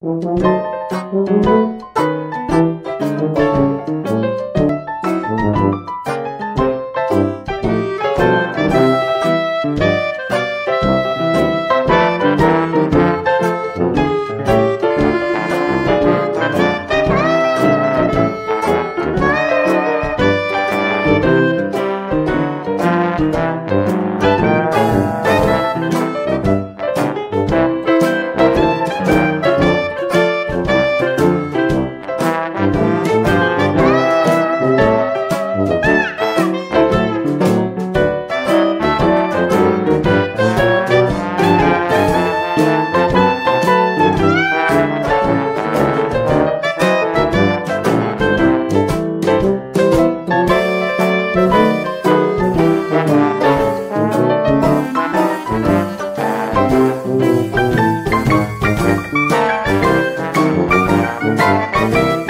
Música Thank you.